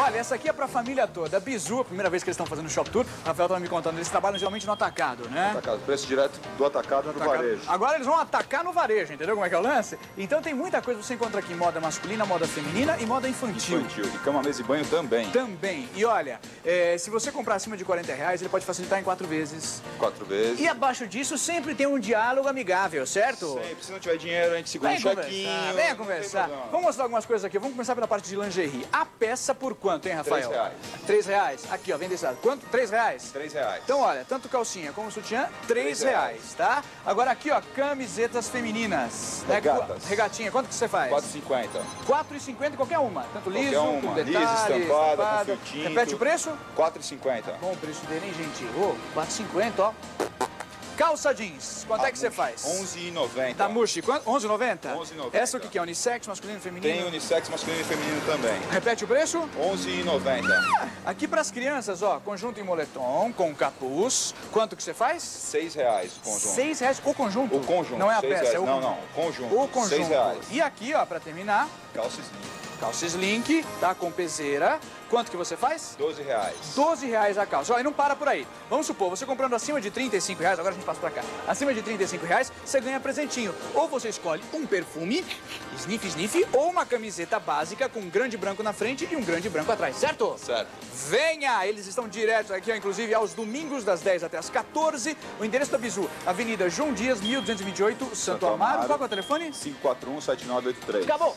Olha, essa aqui é pra família toda. Bizu, a primeira vez que eles estão fazendo shop tour, o Rafael tava me contando, eles trabalham geralmente no atacado, né? Atacado, preço direto do atacado e do Atacado. varejo. Agora eles vão atacar no varejo, entendeu como é que é o lance? Então tem muita coisa que você encontra aqui, moda masculina, moda feminina e moda infantil. Infantil, de cama, mesa e banho também. Também. E olha, é, se você comprar acima de 40 reais, ele pode facilitar em quatro vezes. Quatro vezes. E abaixo disso sempre tem um diálogo amigável, certo? Sempre, se não tiver dinheiro, a gente segura Vem um conversar, chequinho. conversar. tem problema. Vamos mostrar algumas coisas aqui. Vamos começar pela parte de lingerie. A peça por quanto, hein, Rafael? Três reais. Três reais. Aqui, ó, vem desse lado. Quanto? Três reais? Três reais. Então, olha, tanto calcinha como sutiã, três Três reais, tá? Agora aqui, ó, camisetas femininas. né? Regatas. Regatinha, quanto que você faz? 4,50. 4,50 qualquer uma. Tanto Qualquer liso, uma. com Liso, detalhe, estampada, com fio tinto. Repete o preço? 4,50. Bom o preço dele, hein, gente? Ô, 4,50, ó. Calça jeans, quanto é que você faz? 11,90. Da Mushi, quanto? 11,90? 11,90. Essa o que que é? Unissex, masculino, feminino? Tem unissex masculino e feminino também. Repete o preço? 11,90. Aqui para as crianças, ó, conjunto em moletom, com capuz. Quanto que você faz? 6 reais o conjunto. Seis reais o conjunto. O conjunto. Não é a peça, reais. é o Não, conjunto. não. Conjunto. O conjunto. 6 reais. E aqui, ó, para terminar, Calça slim. Calça slink, tá? Com peseira. Quanto que você faz? 12 reais. 12 reais a calça. Ó, e não para por aí. Vamos supor, você comprando acima de 35 reais, agora a gente passa pra cá. Acima de 35 reais, você ganha presentinho. Ou você escolhe um perfume, sniff, sniff, ou uma camiseta básica com um grande branco na frente e um grande branco atrás, certo? Certo. Venha! Eles estão direto aqui, ó, inclusive aos domingos, das 10 até as 14. O endereço da Bizu, Avenida João Dias, 1228, Santo, Santo Amaro. Amaro. Qual é o telefone? 541-7983. Acabou!